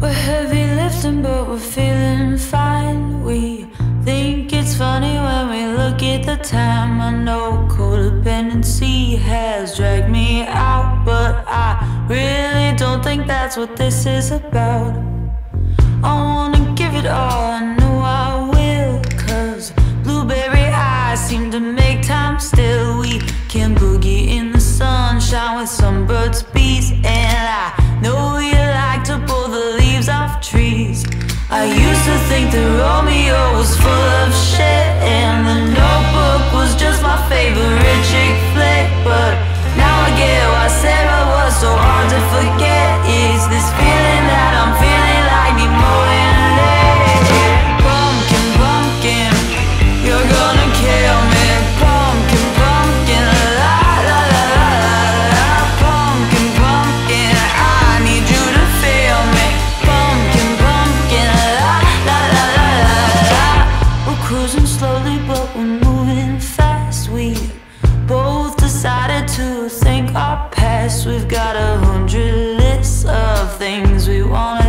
freezing, but we're feeling fine. We think it's funny when we look at the time. I know codependency has dragged me out, but I really don't think that's what this is about. I wanna give it all, I know I will. Cause blueberry eyes seem to make time still. We can boogie in the sunshine with some birds, I used to think that Romeo was full of our past. We've got a hundred lists of things we wanna